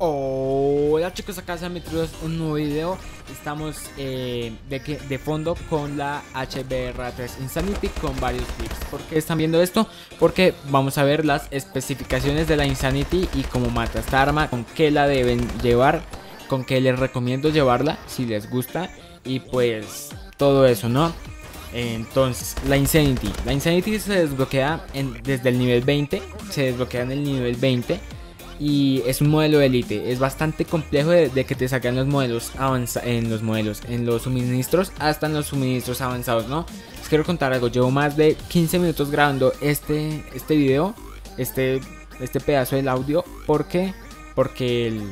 Hola chicos, acá se metido un nuevo video. Estamos eh, de, de fondo con la HBR3 Insanity con varios clips. ¿Por qué están viendo esto? Porque vamos a ver las especificaciones de la Insanity y cómo mata esta arma, con qué la deben llevar, con qué les recomiendo llevarla si les gusta y pues todo eso, ¿no? Entonces, la Insanity. La Insanity se desbloquea desde el nivel 20. Se desbloquea en el nivel 20 y es un modelo de elite. Es bastante complejo de, que te saquen los modelos en los modelos, en los suministros, hasta en los suministros avanzados, ¿no? Les quiero contar algo. Llevo más de 15 minutos grabando este, este video, este, este pedazo del audio, porque porque el,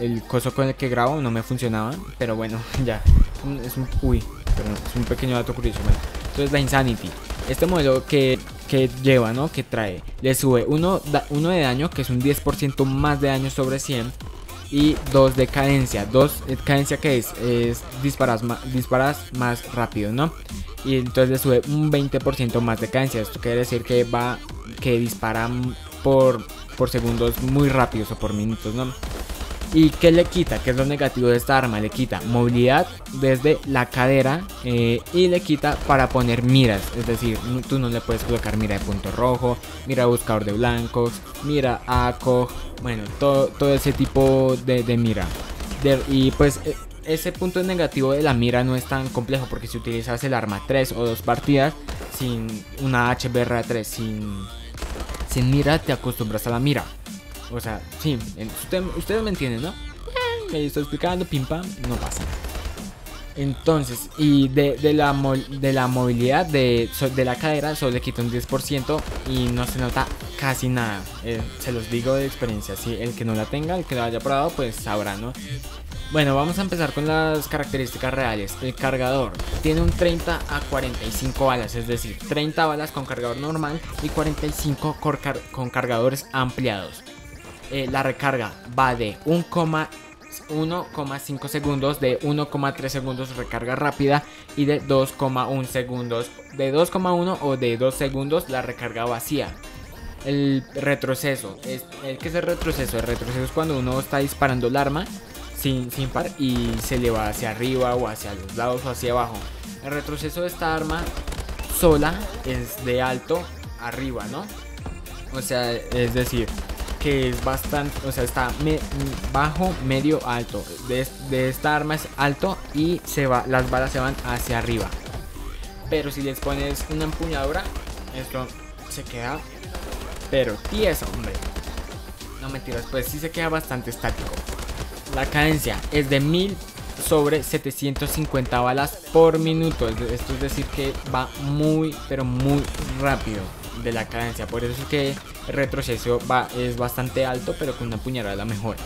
el coso con el que grabo no me funcionaba, pero bueno, ya. Es un, uy, es un pequeño dato curioso. Entonces la Insanity. Este modelo que que lleva, ¿no? Que trae. Le sube 1 uno, de daño, que es un 10% más de daño sobre 100. Y 2 de cadencia. 2 de cadencia que es, es disparas, disparas más rápido, ¿no? Y entonces le sube un 20% más de cadencia. Esto quiere decir que va, que dispara por, por segundos muy rápidos o por minutos, ¿no? ¿Y qué le quita? ¿Qué es lo negativo de esta arma? Le quita movilidad desde la cadera eh, y le quita para poner miras. Es decir, tú no le puedes colocar mira de punto rojo, mira buscador de blancos, mira ACO, bueno, todo, todo ese tipo de, mira. y pues e, ese punto negativo de la mira no es tan complejo porque si utilizas el arma 3 o 2 partidas sin una HBR3 sin, sin mira te acostumbras a la mira. O sea, sí, ustedes me entienden, ¿no? Me estoy explicando, pim pam, no pasa. Entonces, y de, la, de la movilidad de, de, la cadera solo le quito un 10% y no se nota casi nada. Eh, se los digo de experiencia. Si el que no la tenga, el que la haya probado, pues sabrá, ¿no? Bueno, vamos a empezar con las características reales. El cargador tiene un 30 a 45 balas, es decir, 30 balas con cargador normal y 45 con cargadores ampliados. Eh, la recarga va de 1,5 segundos, de 1,3 segundos recarga rápida y de 2,1 segundos, de 2,1 o de 2 segundos la recarga vacía. El retroceso, es, ¿qué es el retroceso? El retroceso es cuando uno está disparando el arma sin, sin par y se le va hacia arriba o hacia los lados o hacia abajo. El retroceso de esta arma sola es de alto arriba, ¿no? O sea, es decir, que es bastante, o sea, está bajo, medio, alto. De, esta arma es alto y se va, las balas se van hacia arriba. Pero si les pones una empuñadura, esto se queda, pero tieso, hombre. No mentiras, pues sí se queda bastante estático. La cadencia es de 1000 sobre 750 balas por minuto. Esto es decir que va muy, pero muy rápido de la cadencia. Por eso es que retroceso va, es bastante alto, pero con una puñalada mejor.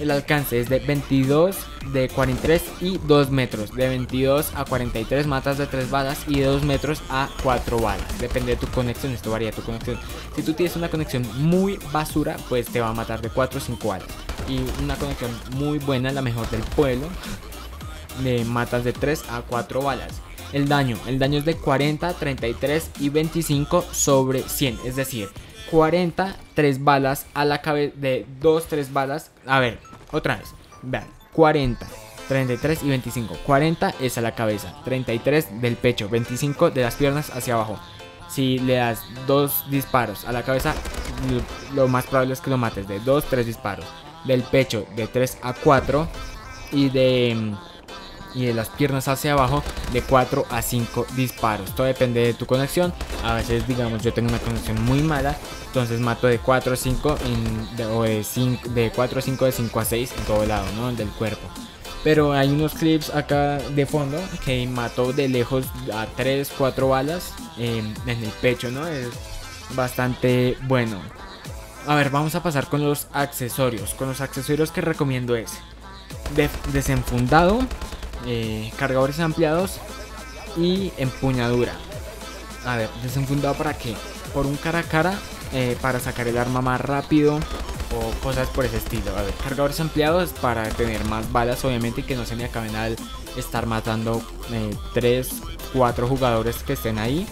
El alcance es de 22, de 43 y 2 metros. De 22 a 43 matas de 3 balas y de 2 metros a 4 balas. Depende de tu conexión, esto varía de tu conexión. Si tú tienes una conexión muy basura, pues te va a matar de 4 o 5 balas. Y una conexión muy buena, la mejor del pueblo, de matas de 3 a 4 balas. El daño, el daño es de 40, 33 y 25 sobre 100. Es decir, 40, 3 balas a la cabeza, de 2, 3 balas. A ver, otra vez. Vean, 40, 33 y 25. 40 es a la cabeza, 33 del pecho, 25 de las piernas hacia abajo. Si le das dos disparos a la cabeza, lo más probable es que lo mates de 2, 3 disparos. Del pecho de 3 a 4 y de y de las piernas hacia abajo de 4 a 5 disparos. Todo depende de tu conexión. A veces, digamos, yo tengo una conexión muy mala, entonces mato de 4 a 5 o de, 5, de 4 a 5 de 5 a 6 en todo lado, ¿no? Del cuerpo. Pero hay unos clips acá de fondo que mato de lejos a 3, 4 balas en el pecho, ¿no? Es bastante bueno. A ver, vamos a pasar con los accesorios. Con los accesorios que recomiendo es desenfundado, eh, cargadores ampliados y empuñadura. A ver, desenfundado para qué? Por un cara a cara eh, para sacar el arma más rápido o cosas por ese estilo. A ver, cargadores ampliados para tener más balas, obviamente, y que no se me acaben al estar matando 3, eh, 4 jugadores que estén ahí.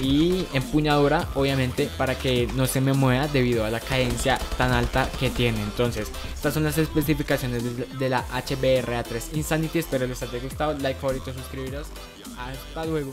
Y empuñadura obviamente para que no se me mueva debido a la cadencia tan alta que tiene. Entonces estas son las especificaciones de, la HBR A3 Insanity espero les haya gustado. Like favorito suscribiros. Hasta luego